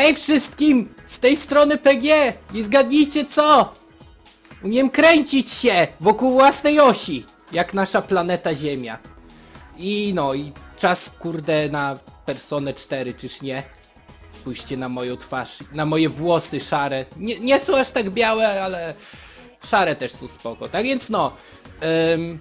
Hej wszystkim! Z tej strony PG! I zgadnijcie co? Umiem kręcić się wokół własnej osi, jak nasza planeta Ziemia. I no, i czas kurde na Personę 4, czyż nie? Spójrzcie na moją twarz, na moje włosy szare. Nie, nie są aż tak białe, ale szare też są spoko. Tak więc no, em,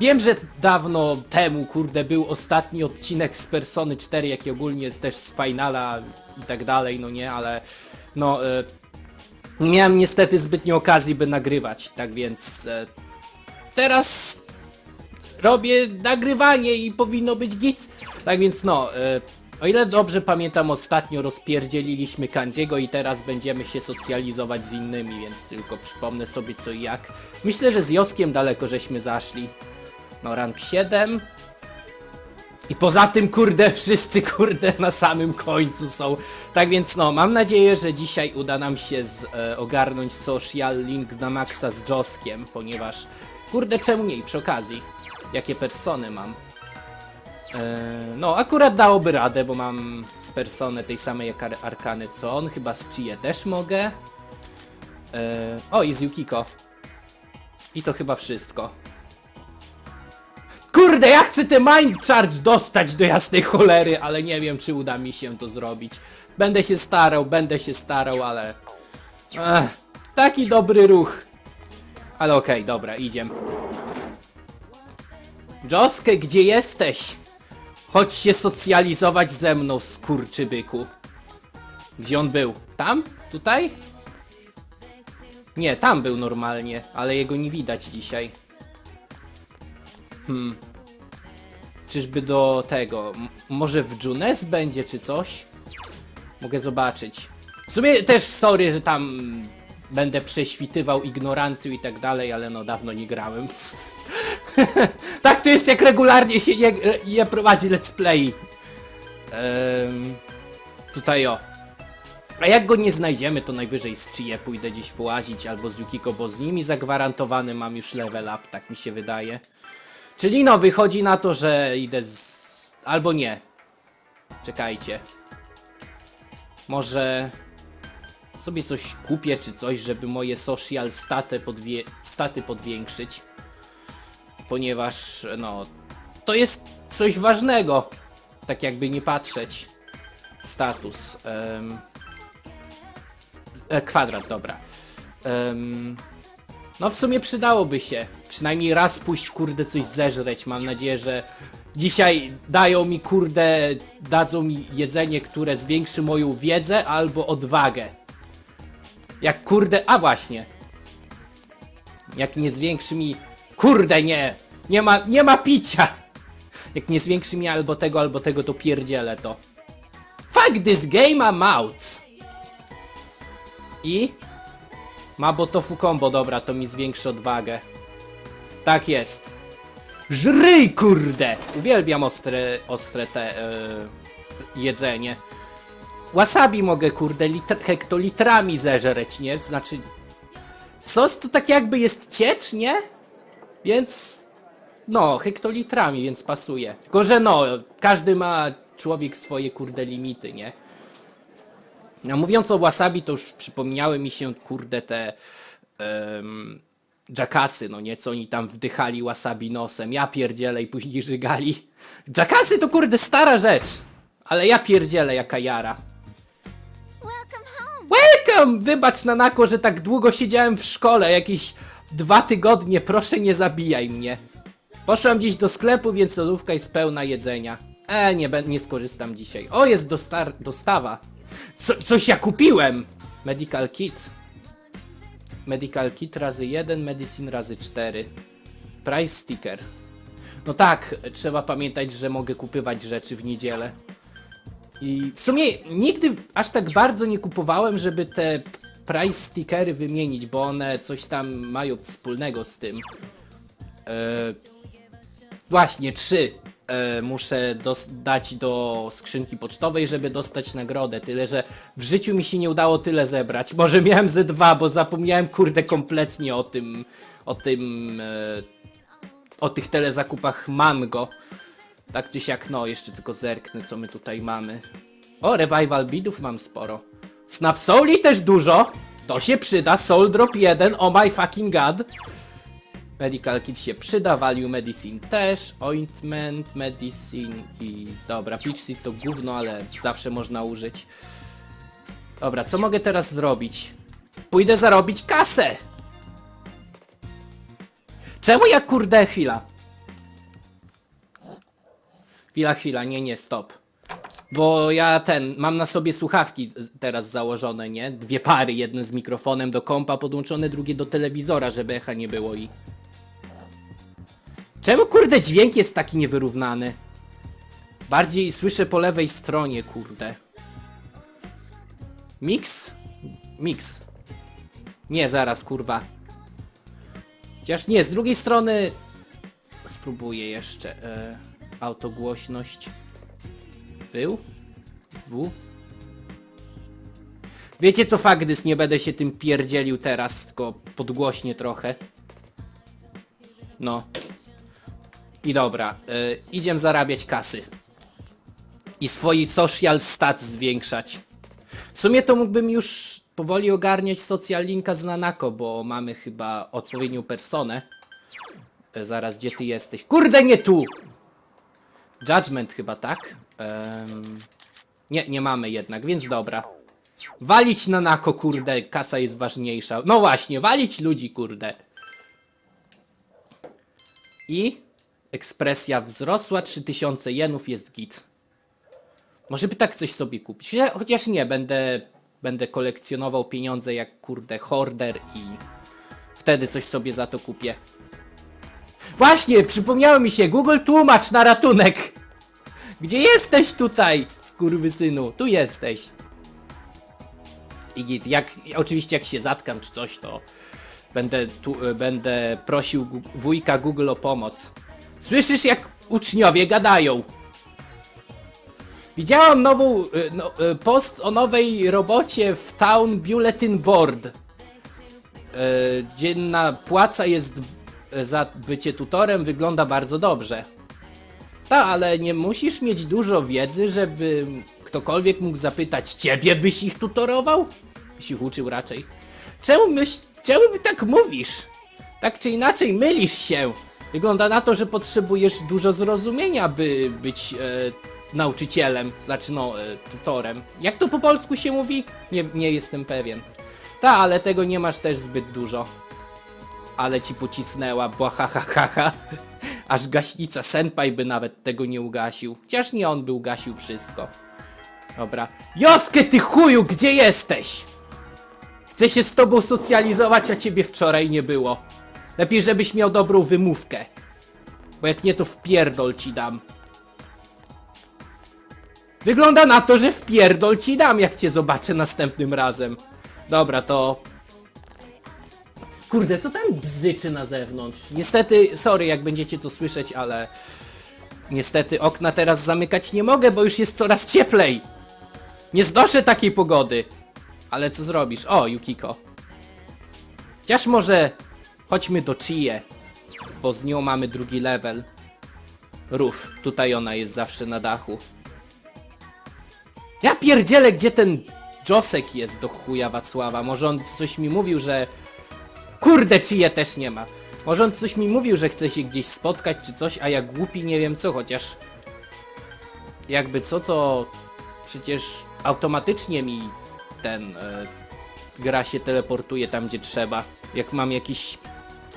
wiem, że dawno temu, kurde, był ostatni odcinek z Persony 4, jaki ogólnie jest też z Finala i tak dalej, no nie, ale no, e, nie miałem niestety zbytnio okazji, by nagrywać, tak więc e, teraz robię nagrywanie i powinno być git. Tak więc no, e, o ile dobrze pamiętam, ostatnio rozpierdzieliliśmy Kandziego i teraz będziemy się socjalizować z innymi, więc tylko przypomnę sobie co i jak. Myślę, że z Joskiem daleko żeśmy zaszli. No, rank 7. I poza tym, kurde, wszyscy, kurde, na samym końcu są. Tak więc, no, mam nadzieję, że dzisiaj uda nam się z, e, ogarnąć social link na maksa z Joskiem, ponieważ, kurde, czemu nie? I przy okazji, jakie persony mam? E, no, akurat dałoby radę, bo mam personę tej samej jak Ar Arkany co on, chyba z Chie też mogę. E, o, i z Yukiko. I to chyba wszystko. Kurde, ja chcę te Mind Charge dostać do jasnej cholery, ale nie wiem, czy uda mi się to zrobić. Będę się starał, będę się starał, ale... Ech, taki dobry ruch. Ale okej, dobra, idziemy. Joskę, gdzie jesteś? Chodź się socjalizować ze mną, skurczybyku. Gdzie on był? Tam? Tutaj? Nie, tam był normalnie, ale jego nie widać dzisiaj. Hmm. Czyżby do tego? Może w Junes będzie czy coś? Mogę zobaczyć. W sumie też sorry, że tam będę prześwitywał ignorancją i tak dalej, ale no dawno nie grałem. tak to jest jak regularnie się nie, prowadzi let's play. Tutaj o. A jak go nie znajdziemy, to najwyżej z Chie pójdę gdzieś połazić, albo z Yukiko, bo z nimi zagwarantowany mam już level up, tak mi się wydaje. Czyli no, wychodzi na to, że idę z... albo nie. Czekajcie. Może sobie coś kupię czy coś, żeby moje social staty, podwie... staty podwiększyć. Ponieważ, no, to jest coś ważnego. Tak jakby nie patrzeć. Status. em. E, kwadrat, dobra. Em, no w sumie przydałoby się. Przynajmniej raz pójść kurde coś zeżreć. Mam nadzieję, że dzisiaj dają mi kurde, dadzą mi jedzenie, które zwiększy moją wiedzę albo odwagę. Jak kurde, a właśnie. Jak nie zwiększy mi, kurde nie, nie ma, nie ma picia. Jak nie zwiększy mi albo tego, albo tego, to pierdzielę to. Fuck this game, I'm out. I? Ma botofu combo, dobra, to mi zwiększy odwagę. Tak jest. Żryj, kurde! Uwielbiam ostre, ostre te e, jedzenie. Wasabi mogę, kurde, litr, hektolitrami zeżreć, nie? Znaczy... Sos to tak jakby jest ciecz, nie? Więc... No, hektolitrami, więc pasuje. Tylko, że no, każdy ma człowiek swoje, kurde, limity, nie? A mówiąc o wasabi, to już przypomniały mi się, kurde, te um, jackasy, no nie, co oni tam wdychali wasabi nosem. Ja pierdzielę i później żygali. Jackasy to kurde stara rzecz, ale ja pierdzielę jaka jara. Welcome! Wybacz Nanako, że tak długo siedziałem w szkole, jakieś dwa tygodnie, proszę nie zabijaj mnie. Poszłam gdzieś do sklepu, więc lodówka jest pełna jedzenia. E, nie, nie skorzystam dzisiaj. O, jest dostawa. Co, coś ja kupiłem! Medical kit. Medical kit razy 1, medicine razy 4. Price sticker. No tak, trzeba pamiętać, że mogę kupywać rzeczy w niedzielę. I w sumie nigdy aż tak bardzo nie kupowałem, żeby te price stickery wymienić, bo one coś tam mają wspólnego z tym. E, właśnie, trzy muszę dos- dać do skrzynki pocztowej, żeby dostać nagrodę. Tyle, że w życiu mi się nie udało tyle zebrać. Może miałem ze dwa, bo zapomniałem kurde kompletnie o tym, o tym, e, o tych telezakupach Mango. Tak czy siak, no, jeszcze tylko zerknę, co my tutaj mamy. O, revival bidów mam sporo. Snaf Souli też dużo. To się przyda. Soul Drop 1, oh my fucking god. Medical Kit się przyda, Value Medicine też, Ointment, Medicine i... Dobra, Peach Seed to gówno, ale zawsze można użyć. Dobra, co mogę teraz zrobić? Pójdę zarobić kasę! Czemu ja kurde chwila? Chwila, chwila, nie, nie, stop. Bo ja ten, mam na sobie słuchawki teraz założone, nie? Dwie pary, jedne z mikrofonem do kompa podłączone, drugie do telewizora, żeby echa nie było i... Czemu kurde dźwięk jest taki niewyrównany? Bardziej słyszę po lewej stronie, kurde. Mix? Mix. Nie, zaraz, kurwa. Chociaż nie, z drugiej strony... Spróbuję jeszcze. E, autogłośność. Wył? W? Wiecie co, Fagdys, nie będę się tym pierdzielił teraz, tylko podgłośnie trochę. No. I dobra, y, idziemy zarabiać kasy. I swój social stat zwiększać. W sumie to mógłbym już powoli ogarniać social linka z Nanako, bo mamy chyba odpowiednią personę. E, zaraz, gdzie ty jesteś? Kurde, nie tu! Judgment chyba, tak? Nie, nie mamy jednak, więc dobra. Walić Nanako, kurde, kasa jest ważniejsza. No właśnie, walić ludzi, kurde. I ekspresja wzrosła, 3000 jenów jest git. Może by tak coś sobie kupić. Chociaż- nie, będę, będę kolekcjonował pieniądze jak kurde horder i wtedy coś sobie za to kupię. Właśnie, przypomniało mi się, Google tłumacz na ratunek. Gdzie jesteś tutaj, skurwysynu? Tu jesteś. I git, jak, oczywiście jak się zatkam czy coś, to będę, tu, będę prosił wujka Google o pomoc. Słyszysz jak uczniowie gadają? Widziałam nową, e, no, e, post o nowej robocie w Town Bulletin Board. E, dzienna płaca jest za bycie tutorem, wygląda bardzo dobrze. Ta, ale nie musisz mieć dużo wiedzy, żeby ktokolwiek mógł zapytać ciebie, byś ich tutorował? Byś ich uczył raczej. Czemu myśl, czemu tak mówisz? Tak czy inaczej mylisz się. Wygląda na to, że potrzebujesz dużo zrozumienia, by być e, nauczycielem, znaczy no, e, tutorem. Jak to po polsku się mówi? Nie, nie jestem pewien. Ta, ale tego nie masz też zbyt dużo. Ale ci pocisnęła, bo ha ha ha ha. Aż gaśnica Senpai by nawet tego nie ugasił. Chociaż nie on by ugasił wszystko. Dobra. Joskę ty chuju, gdzie jesteś? Chcę się z tobą socjalizować, a ciebie wczoraj nie było. Lepiej, żebyś miał dobrą wymówkę. Bo jak nie, to wpierdol ci dam. Wygląda na to, że wpierdol ci dam, jak cię zobaczę następnym razem. Dobra, to... Kurde, co tam bzyczy na zewnątrz? Niestety, sorry jak będziecie to słyszeć, ale... Niestety okna teraz zamykać nie mogę, bo już jest coraz cieplej. Nie znoszę takiej pogody. Ale co zrobisz? O, Yukiko. Chociaż może chodźmy do Chie, bo z nią mamy drugi level. Rów, tutaj ona jest zawsze na dachu. Ja pierdzielę, gdzie ten Josek jest do chuja Wacława. Może on coś mi mówił, że... Kurde, Chie też nie ma. Może on coś mi mówił, że chce się gdzieś spotkać czy coś, a ja głupi nie wiem co, chociaż... Jakby co to... Przecież automatycznie mi ten... E, gra się teleportuje tam, gdzie trzeba. Jak mam jakieś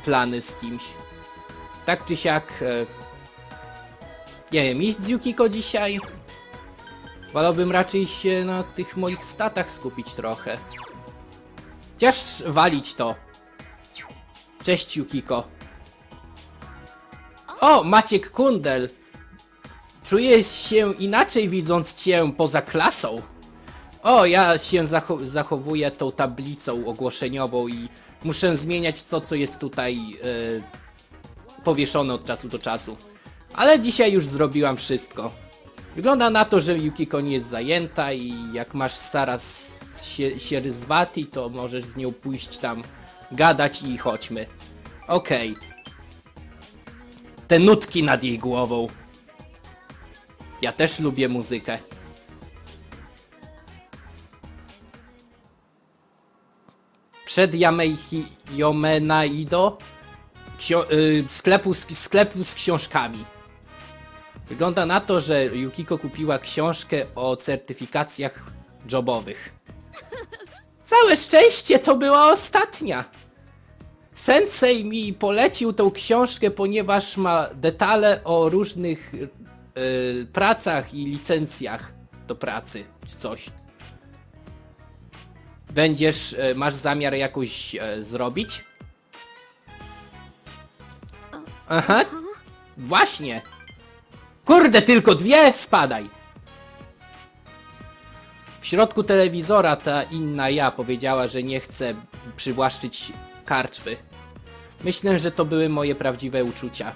plany z kimś. Tak czy siak... E, nie wiem, iść z Yukiko dzisiaj? Wolałbym raczej się na tych moich statach skupić trochę. Chociaż walić to. Cześć Yukiko. O, Maciek Kundel. Czuję się inaczej widząc cię poza klasą. O, ja się zacho zachowuję tą tablicą ogłoszeniową i muszę zmieniać to, co jest tutaj e, powieszone od czasu do czasu. Ale dzisiaj już zrobiłam wszystko. Wygląda na to, że Yukiko nie jest zajęta i jak masz zaraz się, się Zwati, to możesz z nią pójść tam gadać i chodźmy. Okej. Te nutki nad jej głową. Ja też lubię muzykę. Przed Yameihi Yomenaido ksio- y, sklepu, z, sklepu z książkami. Wygląda na to, że Yukiko kupiła książkę o certyfikacjach jobowych. Całe szczęście to była ostatnia. Sensei mi polecił tą książkę, ponieważ ma detale o różnych y, pracach i licencjach do pracy, czy coś. Będziesz, y, masz zamiar jakoś y, zrobić? Aha, właśnie. Kurde, tylko dwie? Spadaj. W środku telewizora ta inna ja powiedziała, że nie chce przywłaszczyć karczmy. Myślę, że to były moje prawdziwe uczucia.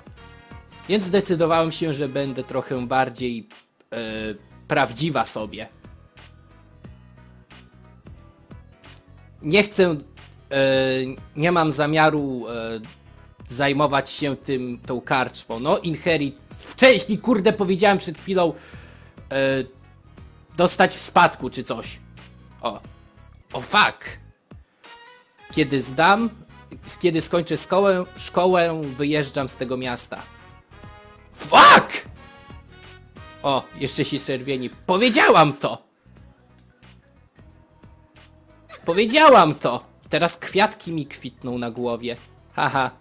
Więc zdecydowałem się, że będę trochę bardziej e, prawdziwa sobie. Nie chcę, e, nie mam zamiaru e, zajmować się tym, tą karczmą. No, inherit. Wcześniej, kurde, powiedziałem przed chwilą e, dostać w spadku czy coś. O. O fuck. Kiedy zdam, kiedy skończę szkołę, szkołę, wyjeżdżam z tego miasta. Fuck! O, jeszcze się czerwieni. Powiedziałam to! Powiedziałam to! Teraz kwiatki mi kwitną na głowie. Haha.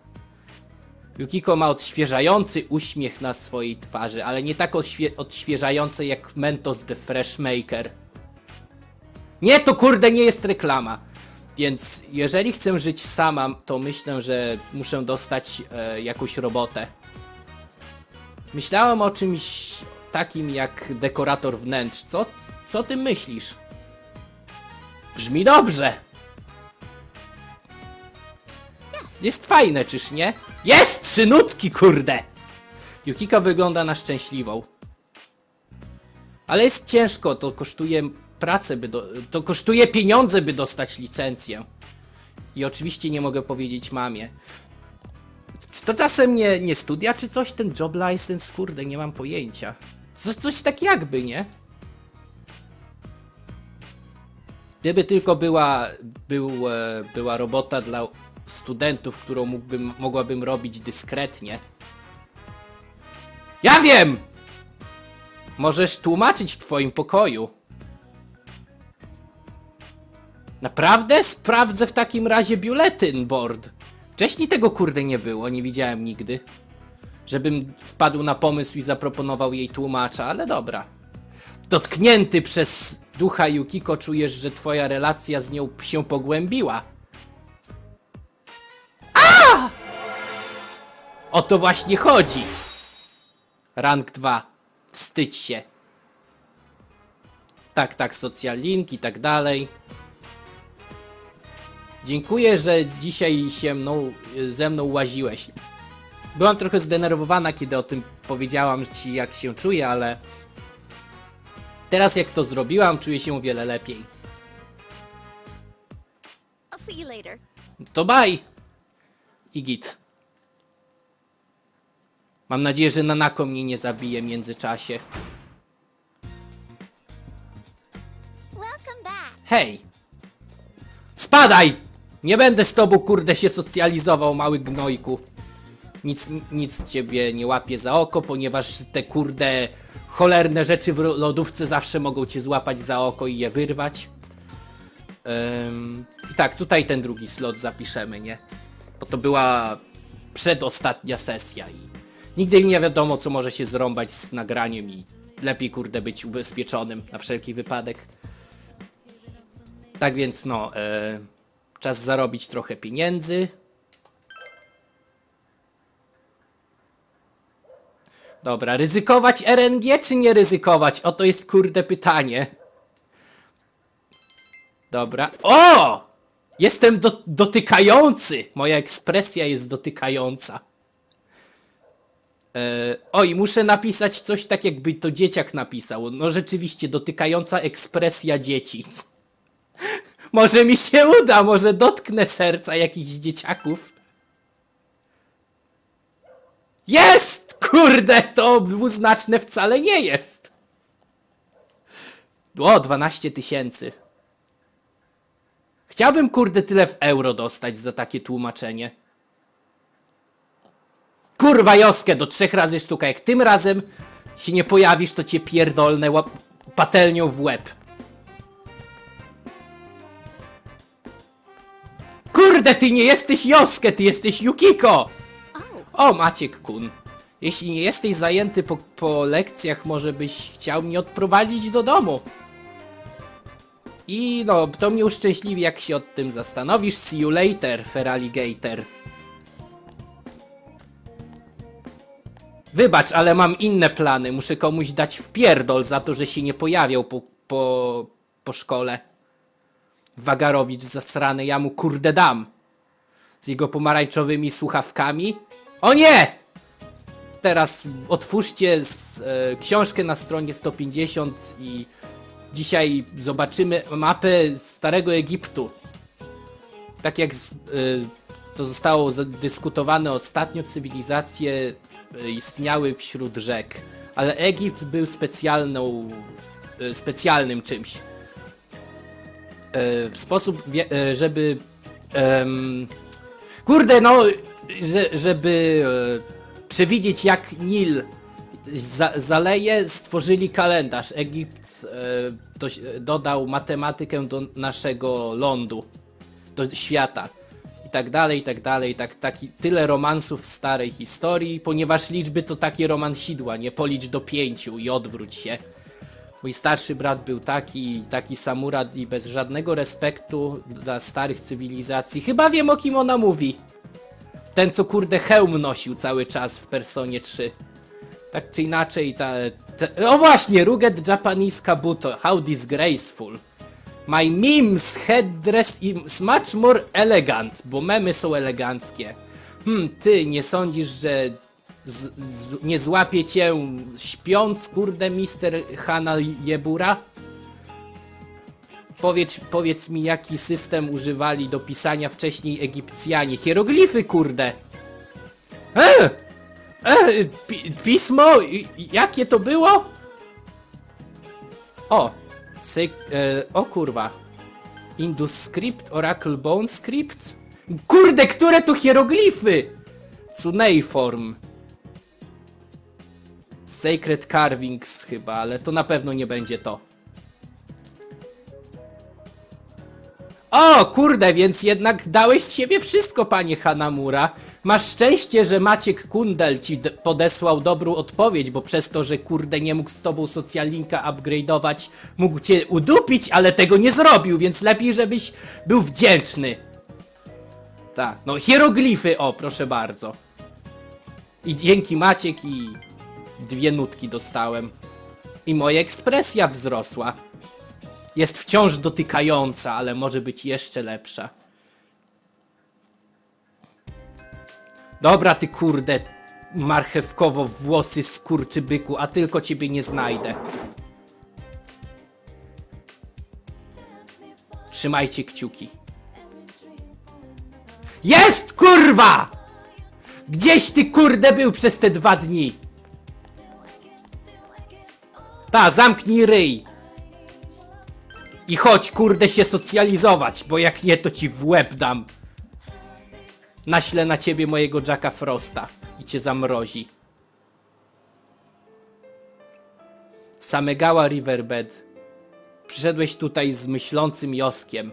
Yukiko ma odświeżający uśmiech na swojej twarzy, ale nie tak odświe- odświeżający jak Mentos The Fresh Maker. Nie, to kurde nie jest reklama. Więc jeżeli chcę żyć sama, to myślę, że muszę dostać e, jakąś robotę. Myślałem o czymś takim jak dekorator wnętrz. Co, co ty myślisz? Brzmi dobrze. Jest fajne, czyż nie? Jest! Trzy nutki, kurde! Yukiko wygląda na szczęśliwą. Ale jest ciężko, to kosztuje pracę, by do, to kosztuje pieniądze, by dostać licencję. I oczywiście nie mogę powiedzieć mamie. To czasem nie, nie studia czy coś, ten job license, kurde, nie mam pojęcia. Coś, coś tak jakby, nie? Gdyby tylko była, był, e, była robota dla studentów, którą mógłbym, mogłabym robić dyskretnie. Ja wiem! Możesz tłumaczyć w twoim pokoju. Naprawdę? Sprawdzę w takim razie biuletyn board. Wcześniej tego kurde nie było, nie widziałem nigdy. Żebym wpadł na pomysł i zaproponował jej tłumacza, ale dobra. Dotknięty przez ducha Yukiko czujesz, że twoja relacja z nią się pogłębiła. A! O to właśnie chodzi. Rank 2. Wstydź się. Tak, tak, social link i tak dalej. Dziękuję, że dzisiaj się mną, ze mną łaziłeś. Byłam trochę zdenerwowana, kiedy o tym powiedziałam ci, jak się czuję, ale teraz jak to zrobiłam, czuję się o wiele lepiej. To bye! I git. Mam nadzieję, że Nanako mnie nie zabije w międzyczasie. Hej! Spadaj! Nie będę z tobą, kurde, się socjalizował, mały gnojku. Nic, nic ciebie nie łapie za oko, ponieważ te kurde cholerne rzeczy w lodówce zawsze mogą cię złapać za oko i je wyrwać. Ym, I tak, tutaj ten drugi slot zapiszemy, nie? Bo to była przedostatnia sesja i nigdy nie wiadomo, co może się zrąbać z nagraniem i lepiej, kurde, być ubezpieczonym na wszelki wypadek. Tak więc no, e, czas zarobić trochę pieniędzy. Dobra, ryzykować RNG czy nie ryzykować? Oto jest kurde pytanie. Dobra. O! Jestem do, dotykający! Moja ekspresja jest dotykająca. E, oj, muszę napisać coś tak, jakby to dzieciak napisał. No rzeczywiście, dotykająca ekspresja dzieci. Może mi się uda, może dotknę serca jakichś dzieciaków. Jest! Kurde, to dwuznaczne wcale nie jest. O, 12 tysięcy. Chciałbym kurde tyle w euro dostać za takie tłumaczenie. Kurwa Joskę do trzech razy sztuka. Jak tym razem się nie pojawisz, to cię pierdolnę łap- patelnią w łeb. Kurde, ty nie jesteś Joskę, ty jesteś Yukiko! O, Maciek Kun. Jeśli nie jesteś zajęty po, po lekcjach, może byś chciał mnie odprowadzić do domu. I no, to mnie uszczęśliwi, jak się od tym zastanowisz. See you later, Feraligator. Wybacz, ale mam inne plany. Muszę komuś dać wpierdol za to, że się nie pojawiał po, po, po szkole. Wagarowicz zasrany, ja mu kurde dam. Z jego pomarańczowymi słuchawkami. O nie! Teraz otwórzcie z, e, książkę na stronie 150 i dzisiaj zobaczymy mapę Starego Egiptu. Tak jak z, e, to zostało zadyskutowane ostatnio, cywilizacje e, istniały wśród rzek, ale Egipt był specjalną, e, specjalnym czymś. E, w sposób, e, żeby Kurde, no, że, żeby e, przewidzieć jak Nil za, zaleje, stworzyli kalendarz. Egipt e, to, dodał matematykę do naszego lądu, do świata. I tak dalej, i tak dalej, tak, taki, tyle romansów w starej historii, ponieważ liczby to takie romansidła, nie policz do pięciu i odwróć się. Mój starszy brat był taki, taki samurat i bez żadnego respektu dla starych cywilizacji. Chyba wiem o kim ona mówi. Ten co kurde hełm nosił cały czas w Personie 3. Tak czy inaczej, ta... ta o właśnie, Rugged Japanese Kabuto, how disgraceful. My memes headdress is much more elegant, bo memy są eleganckie. Hmm, ty nie sądzisz, że z, z, nie złapie cię śpiąc, kurde, mister Hana Jebura? Powiedz, powiedz mi, jaki system używali do pisania wcześniej Egipcjanie. Hieroglify, kurde! E! E! Pi pismo? Jakie to było? O! E, o kurwa. Indus Script, Oracle Bone Script? Kurde, które to hieroglify? Cuneiform. Sacred Carvings chyba, ale to na pewno nie będzie to. O, kurde, więc jednak dałeś z siebie wszystko, panie Hanamura. Masz szczęście, że Maciek Kundel ci podesłał dobrą odpowiedź, bo przez to, że kurde nie mógł z tobą socjalinka upgrade'ować, mógł cię udupić, ale tego nie zrobił, więc lepiej, żebyś był wdzięczny. Tak, no hieroglify, o, proszę bardzo. I dzięki Maciek i dwie nutki dostałem. I moja ekspresja wzrosła. Jest wciąż dotykająca, ale może być jeszcze lepsza. Dobra, ty kurde, marchewkowo włosy skurczybyku, a tylko ciebie nie znajdę. Trzymajcie kciuki. Jest kurwa! Gdzieś ty kurde był przez te dwa dni? Ta, zamknij ryj. I chodź kurde się socjalizować, bo jak nie to ci w łeb dam. Naślę na ciebie mojego Jacka Frosta i cię zamrozi. Samegała Riverbed. Przyszedłeś tutaj z myślącym Joskiem.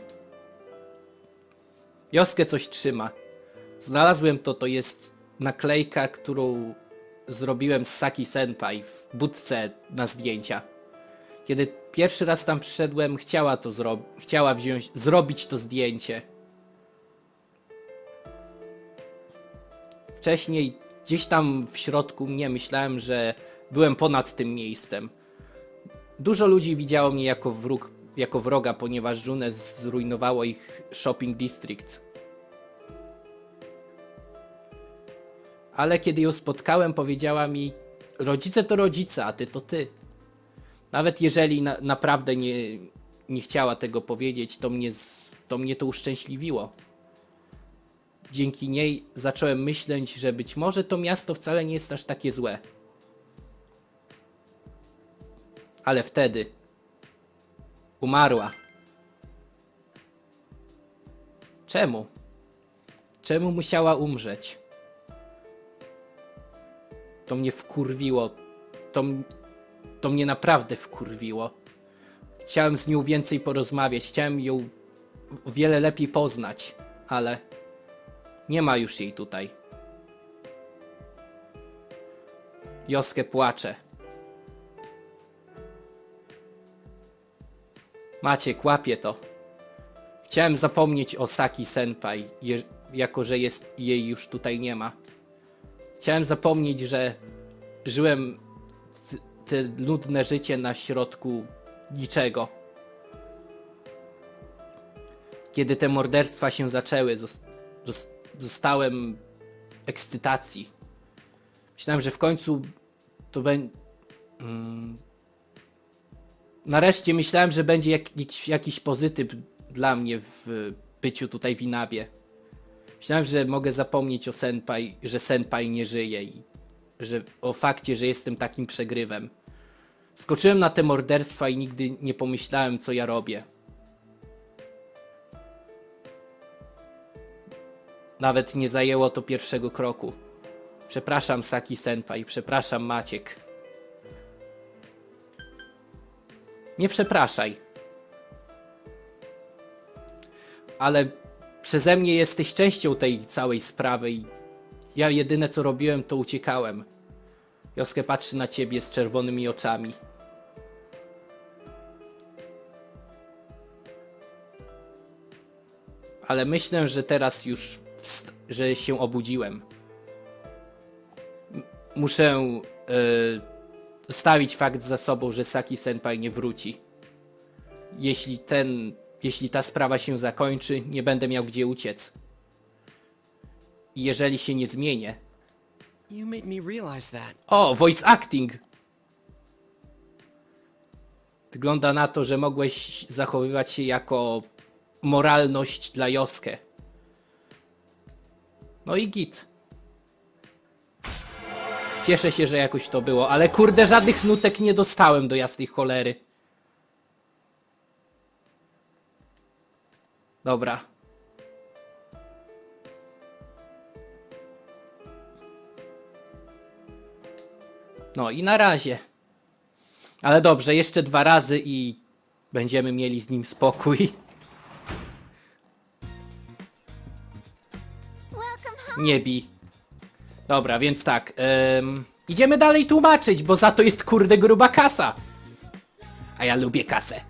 Joskę coś trzyma. Znalazłem to, to jest naklejka, którą zrobiłem z Saki Senpai w budce na zdjęcia. Kiedy pierwszy raz tam przyszedłem, chciała to zro- chciała wziąć, zrobić to zdjęcie. Wcześniej gdzieś tam w środku mnie myślałem, że byłem ponad tym miejscem. Dużo ludzi widziało mnie jako wróg, jako wroga, ponieważ June zrujnowało ich shopping district. Ale kiedy ją spotkałem, powiedziała mi: Rodzice to rodzice, a ty to ty. Nawet jeżeli na, naprawdę nie, nie chciała tego powiedzieć, to mnie, to mnie to uszczęśliwiło. Dzięki niej zacząłem myśleć, że być może to miasto wcale nie jest aż takie złe. Ale wtedy umarła. Czemu? Czemu musiała umrzeć? To mnie wkurwiło. To, to mnie naprawdę wkurwiło. Chciałem z nią więcej porozmawiać, chciałem ją wiele lepiej poznać, ale nie ma już jej tutaj. Joskę płacze. Maciek, łapie to. Chciałem zapomnieć o Saki Senpai, je, jako że jest, jej już tutaj nie ma. Chciałem zapomnieć, że żyłem te nudne życie na środku niczego. Kiedy te morderstwa się zaczęły, zos- zos- zostałem ekscytacji. Myślałem, że w końcu to będzie. Nareszcie myślałem, że będzie jak, jakiś, jakiś pozytyw dla mnie w byciu tutaj w Inabie. Myślałem, że mogę zapomnieć o Senpai, że Senpai nie żyje i że o fakcie, że jestem takim przegrywem. Skoczyłem na te morderstwa i nigdy nie pomyślałem, co ja robię. Nawet nie zajęło to pierwszego kroku. Przepraszam, Saki Senpai, przepraszam, Maciek. Nie przepraszaj. Ale przeze mnie jesteś częścią tej całej sprawy i ja jedyne co robiłem to uciekałem. Joskę patrzy na ciebie z czerwonymi oczami. Ale myślę, że teraz już że się obudziłem. Muszę e, stawić fakt za sobą, że Saki Senpai nie wróci. Jeśli ten, jeśli ta sprawa się zakończy, nie będę miał gdzie uciec. I jeżeli się nie zmienię. You made me realize that. O, voice acting! Wygląda na to, że mogłeś zachowywać się jako moralność dla Joskę. No i git. Cieszę się, że jakoś to było, ale kurde, żadnych nutek nie dostałem do jasnej cholery. Dobra. No i na razie. Ale dobrze, jeszcze dwa razy i będziemy mieli z nim spokój. Nie bi. Dobra, więc tak. em, idziemy dalej tłumaczyć, bo za to jest kurde gruba kasa. A ja lubię kasę.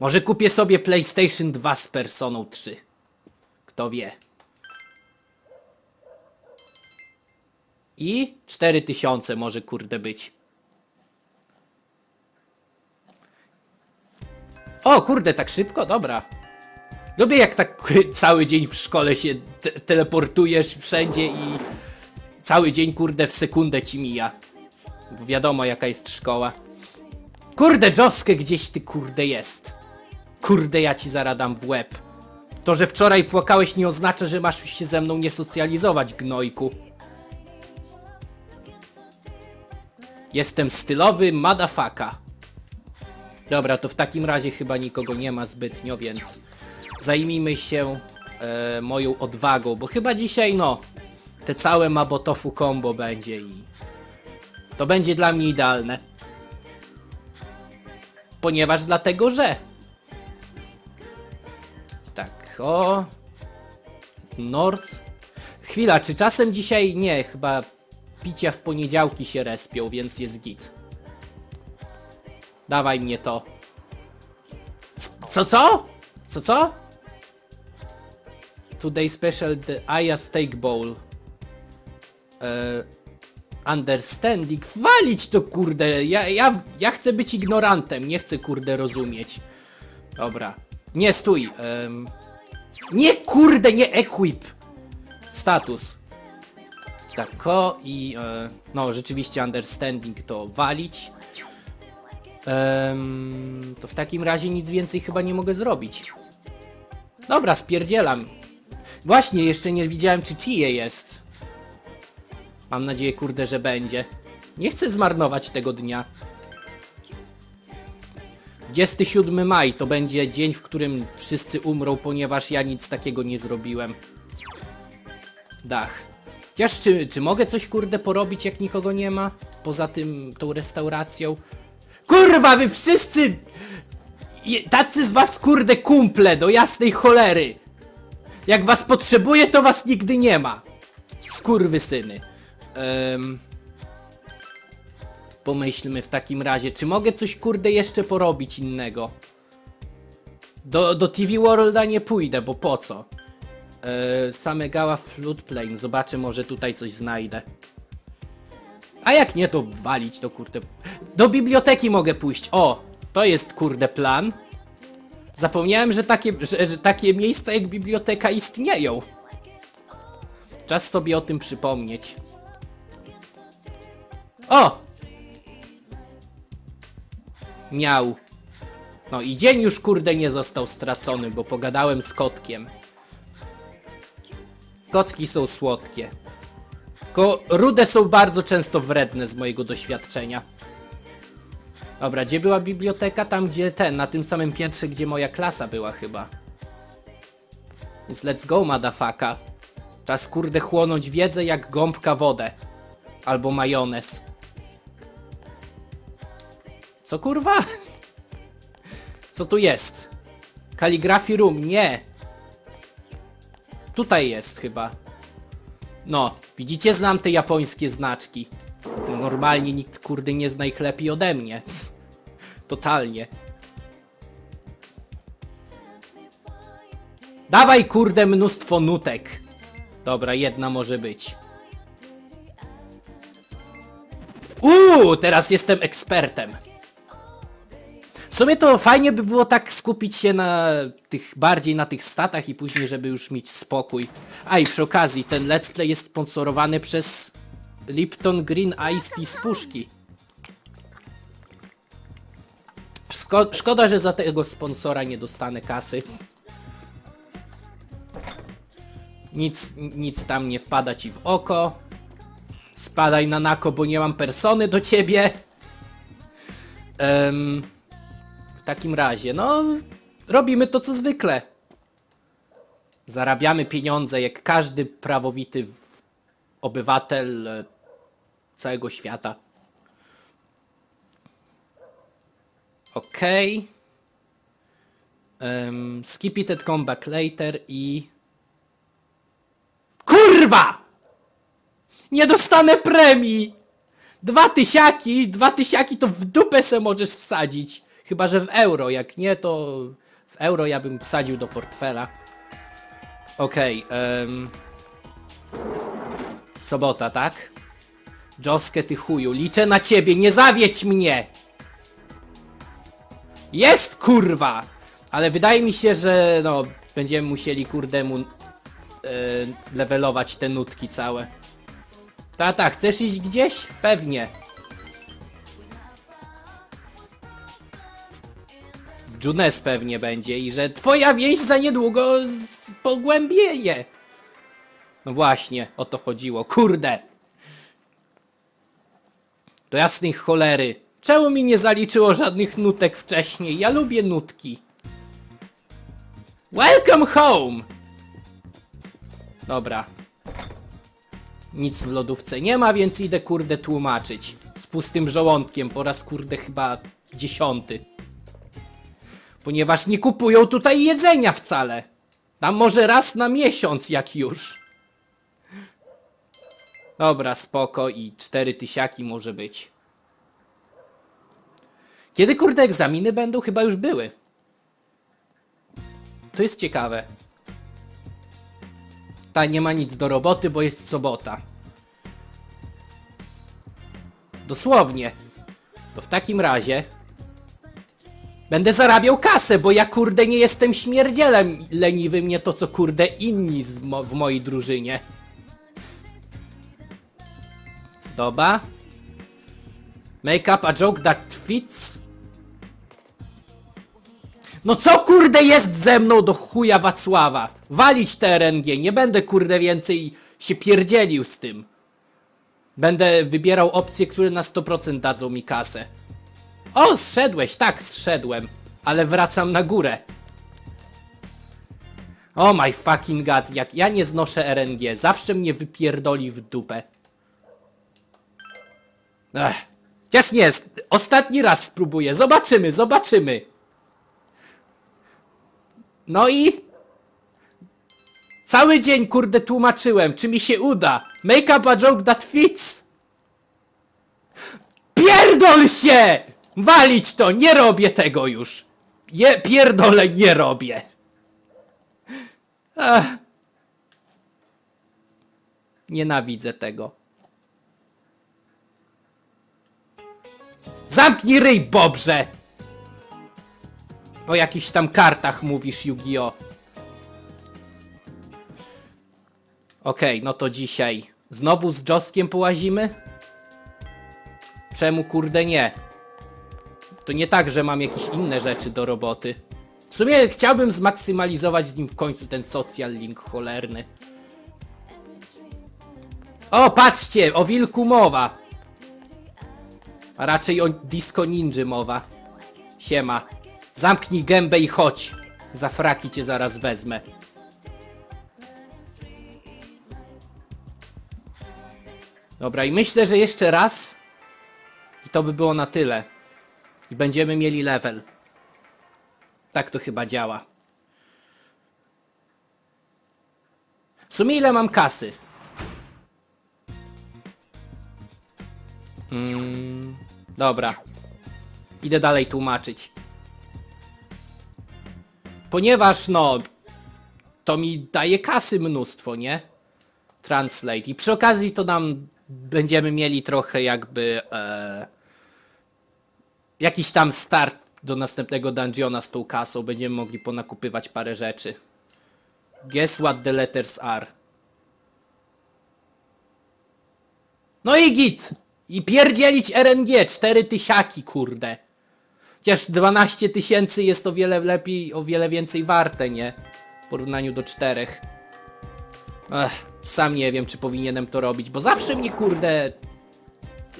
Może kupię sobie PlayStation 2 z Personą 3. Kto wie. I 4000 może kurde być. O kurde, tak szybko? Dobra. Lubię jak tak cały dzień w szkole się te teleportujesz wszędzie i cały dzień kurde w sekundę ci mija. Bo wiadomo jaka jest szkoła. Kurde Joskę gdzieś ty kurde jest. Kurde ja ci zaradam w łeb. To, że wczoraj płakałeś nie oznacza, że masz już się ze mną nie socjalizować, gnojku. Jestem stylowy madafaka. Dobra, to w takim razie chyba nikogo nie ma zbytnio, więc zajmijmy się e, moją odwagą, bo chyba dzisiaj, no, te całe Mabotofu combo będzie i to będzie dla mnie idealne. Ponieważ dlatego, że tak, o North Chwila, czy czasem dzisiaj nie, chyba picia w poniedziałki się respią, więc jest git. Dawaj mnie to. Co, co? Co, co? Today special the Aya Steak Bowl. E, understanding. Walić to kurde. Ja, ja, ja chcę być ignorantem. Nie chcę kurde rozumieć. Dobra. Nie stój. em. nie kurde, nie equip. Status. Tak, o i e, no rzeczywiście understanding to walić. To w takim razie nic więcej chyba nie mogę zrobić. Dobra, spierdzielam. Właśnie, jeszcze nie widziałem czy Chie jest. Mam nadzieję, kurde, że będzie. Nie chcę zmarnować tego dnia. 27 maj to będzie dzień, w którym wszyscy umrą, ponieważ ja nic takiego nie zrobiłem. Dach. Chociaż czy, czy mogę coś kurde porobić, jak nikogo nie ma? Poza tym, tą restauracją? Kurwa, wy wszyscy! Je- Tacy z was kurde kumple, do jasnej cholery! Jak was potrzebuję, to was nigdy nie ma. Skurwy syny. Um, pomyślmy w takim razie, czy mogę coś kurde jeszcze porobić innego? Do, do TV Worlda nie pójdę, bo po co? Eee, Samegała Floodplain, zobaczę może tutaj coś znajdę. A jak nie, to walić to kurde. Do biblioteki mogę pójść. O, to jest kurde plan. Zapomniałem, że takie, że, że takie miejsca jak biblioteka istnieją. Czas sobie o tym przypomnieć. O! Miał. No i dzień już kurde nie został stracony, bo pogadałem z kotkiem. Kotki są słodkie. Tylko rude są bardzo często wredne z mojego doświadczenia. Dobra, gdzie była biblioteka? Tam gdzie ten, na tym samym piętrze, gdzie moja klasa była chyba. Więc let's go, madafaka. Czas kurde chłonąć wiedzę jak gąbka wodę. Albo majonez. Co kurwa? Co tu jest? Kaligrafii room, nie. Tutaj jest chyba. No, widzicie, znam te japońskie znaczki. Normalnie nikt kurde nie zna ich lepiej ode mnie. Totalnie. Dawaj kurde mnóstwo nutek. Dobra, jedna może być. Uuu, teraz jestem ekspertem. Sumie to fajnie by było tak skupić się na tych, bardziej na tych statach i później, żeby już mieć spokój. A i przy okazji, ten let's play jest sponsorowany przez Lipton Green Ice Tea z puszki. Szko szkoda, że za tego sponsora nie dostanę kasy. Nic, nic tam nie wpada ci w oko. Spadaj na nako, bo nie mam persony do ciebie. W takim razie, no, robimy to co zwykle. Zarabiamy pieniądze jak każdy prawowity obywatel e, całego świata. Okej. Okay. skip it later i... Kurwa! Nie dostanę premii! Dwa tysiaki, dwa tysiaki to w dupę se możesz wsadzić. Chyba, że w euro. Jak nie, to w euro ja bym wsadził do portfela. Okej, em, Sobota, tak? Joskę, ty chuju, liczę na ciebie, nie zawiedź mnie! Jest, kurwa! Ale wydaje mi się, że no, będziemy musieli, kurde, mu e, levelować te nutki całe. Tata, chcesz iść gdzieś? Pewnie. Junes pewnie będzie i że twoja więź za niedługo pogłębieje. No właśnie, o to chodziło. Kurde! Do jasnej cholery. Czemu mi nie zaliczyło żadnych nutek wcześniej? Ja lubię nutki. Welcome home! Dobra. Nic w lodówce nie ma, więc idę kurde tłumaczyć. Z pustym żołądkiem po raz kurde chyba dziesiąty. Ponieważ nie kupują tutaj jedzenia wcale. Tam może raz na miesiąc jak już. Dobra, spoko i cztery tysiaki może być. Kiedy kurde egzaminy będą? Chyba już były. To jest ciekawe. Ta nie ma nic do roboty, bo jest sobota. Dosłownie. To w takim razie będę zarabiał kasę, bo ja kurde nie jestem śmierdzielem leniwym, nie to co kurde inni mo w mojej drużynie. Dobra. Make up a joke that fits. No co kurde jest ze mną do chuja Wacława? Walić te RNG, nie będę kurde więcej się pierdzielił z tym. Będę wybierał opcje, które na 100% dadzą mi kasę. O, zszedłeś, tak, zszedłem. ale wracam na górę. Oh my fucking god, jak ja nie znoszę RNG, zawsze mnie wypierdoli w dupę. Ech. Chociaż nie, ostatni raz spróbuję, zobaczymy, zobaczymy. No i... Cały dzień, kurde, tłumaczyłem, czy mi się uda. Make up a joke that fits. Pierdol się! Walić to, nie robię tego już. Je, pierdolę, nie robię. Ach. Nienawidzę tego. Zamknij ryj, Bobrze! O jakichś tam kartach mówisz, Yu-Gi-Oh! Okej, no to dzisiaj znowu z Joskiem połazimy? Czemu kurde nie? To nie tak, że mam jakieś inne rzeczy do roboty. W sumie chciałbym zmaksymalizować z nim w końcu ten social link cholerny. O, patrzcie, o wilku mowa. A raczej o disco ninja mowa. Siema. Zamknij gębę i chodź. Za fraki cię zaraz wezmę. Dobra, i myślę, że jeszcze raz. I to by było na tyle. I będziemy mieli level. Tak to chyba działa. W sumie ile mam kasy? Mm, dobra. Idę dalej tłumaczyć. Ponieważ no, to mi daje kasy mnóstwo, nie? Translate. I przy okazji to nam będziemy mieli trochę jakby e, jakiś tam start do następnego dungeona z tą kasą. Będziemy mogli ponakupywać parę rzeczy. Guess what the letters are. No i git! I pierdzielić RNG, cztery tysiaki, kurde. Chociaż 12 tysięcy jest o wiele lepiej, o wiele więcej warte, nie? W porównaniu do czterech. Ech, sam nie wiem, czy powinienem to robić, bo zawsze mnie, kurde,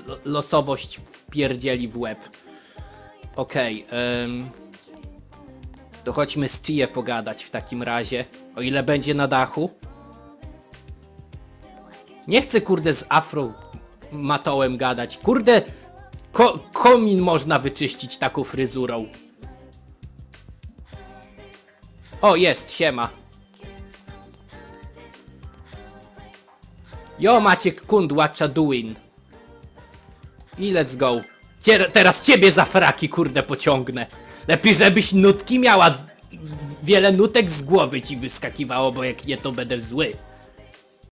lo- losowość wpierdzieli w łeb. Okej, em, to chodźmy z Chie pogadać w takim razie, o ile będzie na dachu. Nie chcę, kurde, z afro matołem gadać. Kurde, ko komin można wyczyścić taką fryzurą. O, jest, siema. Jo, Maciek Kund, whatcha doing? I let's go. Cie teraz ciebie za fraki, kurde, pociągnę. Lepiej, żebyś nutki miała. Wiele nutek z głowy ci wyskakiwało, bo jak nie, to będę zły.